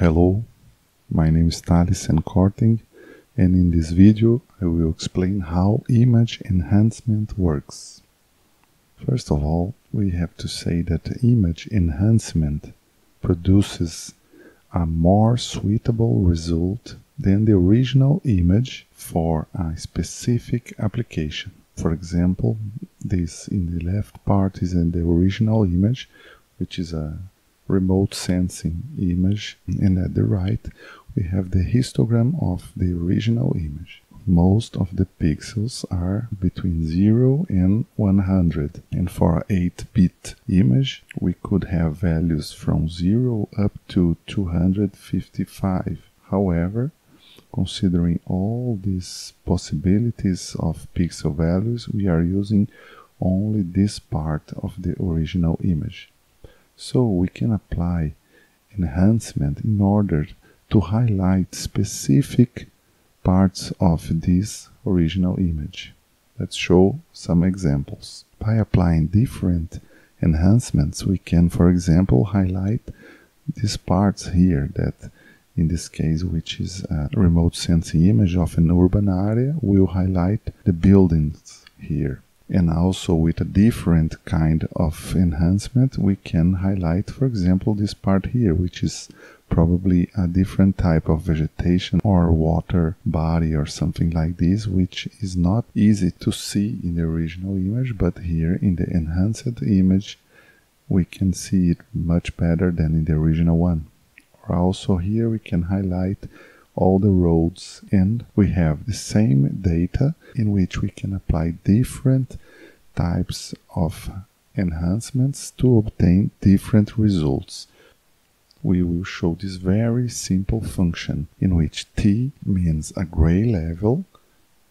Hello, my name is Thales Korting and in this video I will explain how image enhancement works. First of all, we have to say that image enhancement produces a more suitable result than the original image for a specific application. For example, this in the left part is in the original image, which is a remote sensing image, and at the right we have the histogram of the original image. Most of the pixels are between 0 and 100, and for an 8-bit image we could have values from 0 up to 255. However, considering all these possibilities of pixel values, we are using only this part of the original image. So we can apply enhancement in order to highlight specific parts of this original image. Let's show some examples. By applying different enhancements, we can, for example, highlight these parts here that in this case, which is a remote sensing image of an urban area, will highlight the buildings here. And also with a different kind of enhancement, we can highlight, for example, this part here, which is probably a different type of vegetation or water body or something like this, which is not easy to see in the original image, but here in the enhanced image, we can see it much better than in the original one. Or also here we can highlight all the roads and we have the same data in which we can apply different types of enhancements to obtain different results. We will show this very simple function in which t means a gray level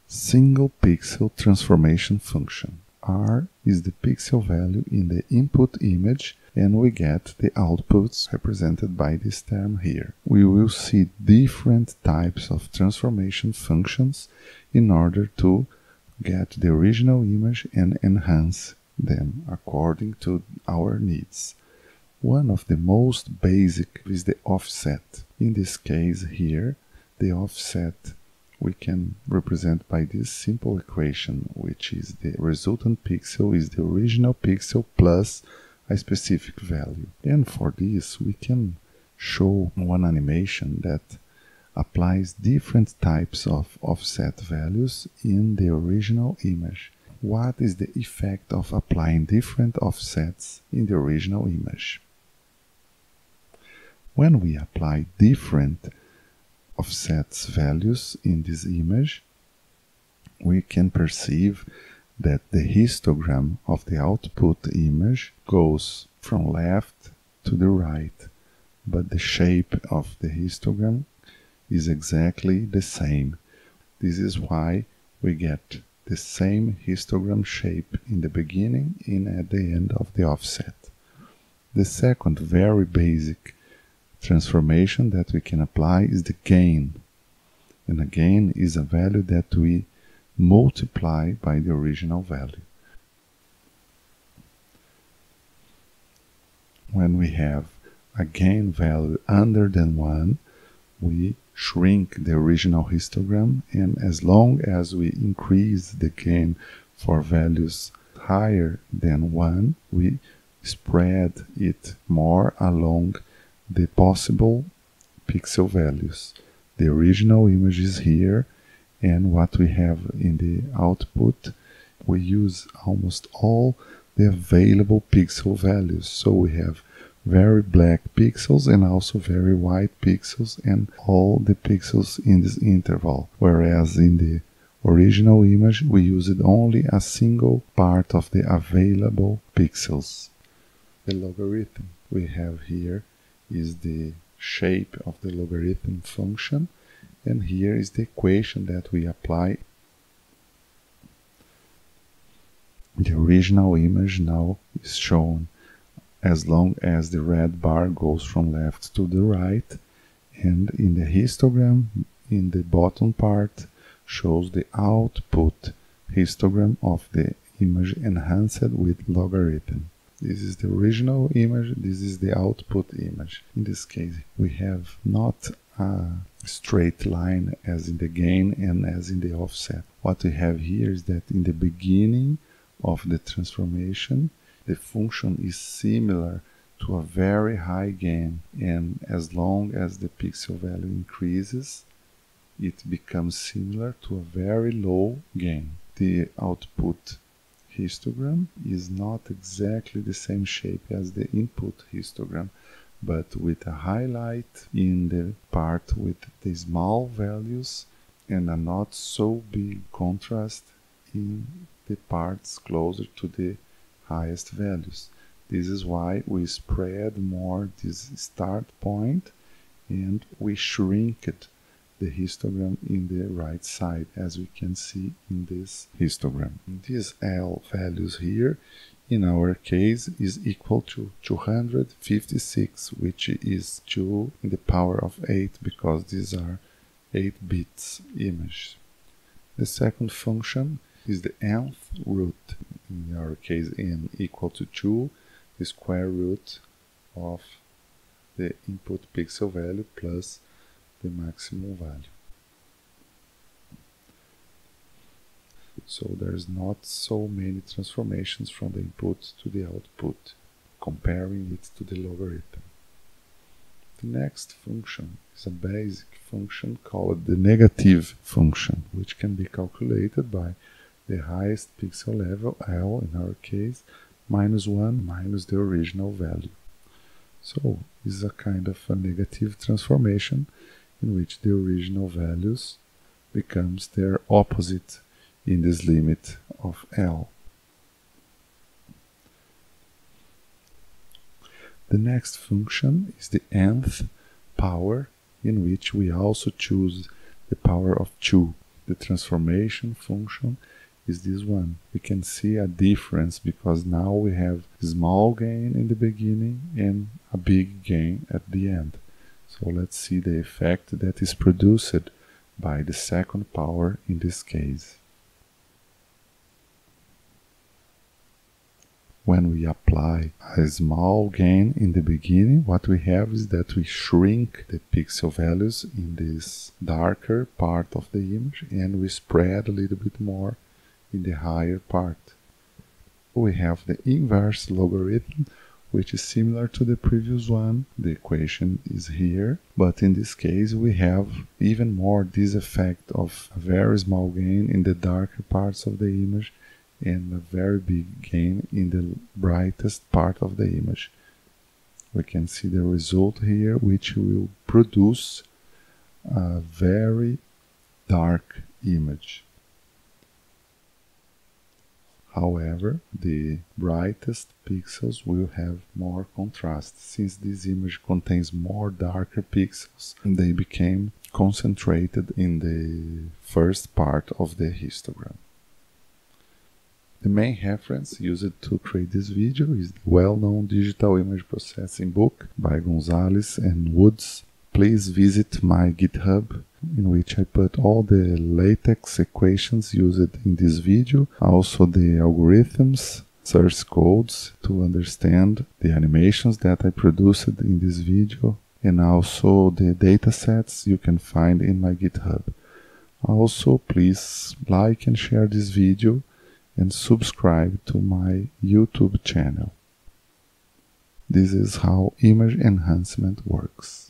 single pixel transformation function. r is the pixel value in the input image and we get the outputs represented by this term here. We will see different types of transformation functions in order to get the original image and enhance them according to our needs. One of the most basic is the offset. In this case here, the offset we can represent by this simple equation, which is the resultant pixel is the original pixel plus a specific value. And for this, we can show one animation that applies different types of offset values in the original image. What is the effect of applying different offsets in the original image? When we apply different offsets values in this image, we can perceive that the histogram of the output image goes from left to the right, but the shape of the histogram is exactly the same. This is why we get the same histogram shape in the beginning and at the end of the offset. The second very basic transformation that we can apply is the gain. And a gain is a value that we multiply by the original value. When we have a gain value under than 1, we shrink the original histogram and as long as we increase the gain for values higher than 1, we spread it more along the possible pixel values. The original image is here and what we have in the output we use almost all the available pixel values. So we have very black pixels and also very white pixels and all the pixels in this interval. Whereas in the original image we used only a single part of the available pixels. The logarithm we have here is the shape of the logarithm function and here is the equation that we apply. The original image now is shown as long as the red bar goes from left to the right and in the histogram in the bottom part shows the output histogram of the image enhanced with logarithm. This is the original image, this is the output image. In this case, we have not straight line as in the gain and as in the offset. What we have here is that in the beginning of the transformation, the function is similar to a very high gain and as long as the pixel value increases, it becomes similar to a very low gain. The output histogram is not exactly the same shape as the input histogram but with a highlight in the part with the small values and a not so big contrast in the parts closer to the highest values. This is why we spread more this start point and we shrink it, the histogram in the right side as we can see in this histogram. These L values here in our case is equal to 256 which is 2 in the power of 8 because these are 8 bits image. The second function is the nth root, in our case n equal to 2, the square root of the input pixel value plus the maximum value. So there's not so many transformations from the input to the output, comparing it to the logarithm. The next function is a basic function called the negative function, which can be calculated by the highest pixel level, L in our case, minus 1 minus the original value. So this is a kind of a negative transformation in which the original values becomes their opposite in this limit of L. The next function is the nth power in which we also choose the power of 2. The transformation function is this one. We can see a difference because now we have small gain in the beginning and a big gain at the end. So let's see the effect that is produced by the second power in this case. When we apply a small gain in the beginning, what we have is that we shrink the pixel values in this darker part of the image and we spread a little bit more in the higher part. We have the inverse logarithm which is similar to the previous one. The equation is here, but in this case we have even more this effect of a very small gain in the darker parts of the image and a very big gain in the brightest part of the image. We can see the result here which will produce a very dark image. However, the brightest pixels will have more contrast. Since this image contains more darker pixels, and they became concentrated in the first part of the histogram. The main reference used to create this video is the well-known digital image processing book by Gonzalez and Woods. Please visit my GitHub in which I put all the latex equations used in this video, also the algorithms, source codes to understand the animations that I produced in this video and also the datasets you can find in my GitHub. Also, please like and share this video and subscribe to my YouTube channel. This is how image enhancement works.